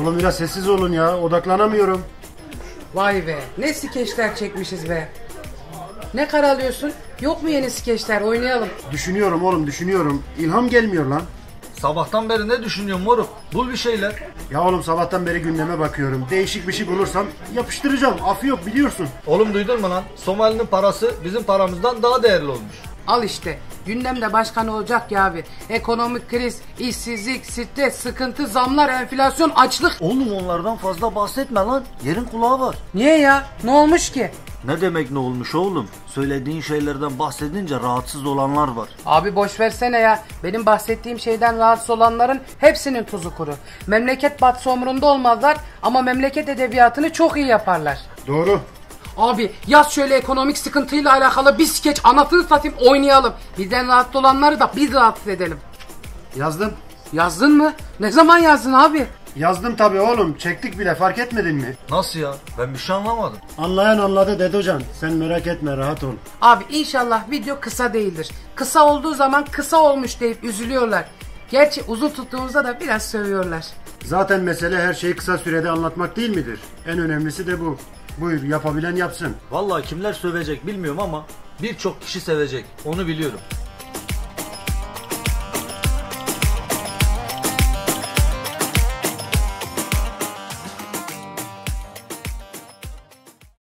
Oğlum biraz sessiz olun ya. Odaklanamıyorum. Vay be ne skeçler çekmişiz be. Ne karalıyorsun? Yok mu yeni skeçler oynayalım. Düşünüyorum oğlum düşünüyorum. İlham gelmiyor lan. Sabahtan beri ne düşünüyorsun moruk? Bul bir şeyler. Ya oğlum sabahtan beri gündeme bakıyorum. Değişik bir şey bulursam yapıştıracağım. Afı yok biliyorsun. Oğlum duydun mu lan? Somali'nin parası bizim paramızdan daha değerli olmuş. Al işte gündemde başka ne olacak ya abi. Ekonomik kriz, işsizlik, stres, sıkıntı, zamlar, enflasyon, açlık. Oğlum onlardan fazla bahsetme lan. Yerin kulağı var. Niye ya? Ne olmuş ki? Ne demek ne olmuş oğlum? Söylediğin şeylerden bahsedince rahatsız olanlar var. Abi boş versene ya. Benim bahsettiğim şeyden rahatsız olanların hepsinin tuzu kuru. Memleket batsa umurunda olmazlar ama memleket edebiyatını çok iyi yaparlar. Doğru. Abi yaz şöyle ekonomik sıkıntıyla alakalı bir skeç anlatını satayım oynayalım. Bizden rahatsız olanları da biz rahatsız edelim. Yazdım. Yazdın mı? Ne zaman yazdın abi? Yazdım tabii oğlum. Çektik bile fark etmedin mi? Nasıl ya? Ben bir şey anlamadım. Anlayan anladı Dedocan. Sen merak etme rahat ol. Abi inşallah video kısa değildir. Kısa olduğu zaman kısa olmuş deyip üzülüyorlar. Gerçi uzun tuttuğumuzda da biraz sövüyorlar. Zaten mesele her şeyi kısa sürede anlatmak değil midir? En önemlisi de bu. Buyur yapabilen yapsın. Vallahi kimler sövecek bilmiyorum ama birçok kişi sevecek. Onu biliyorum.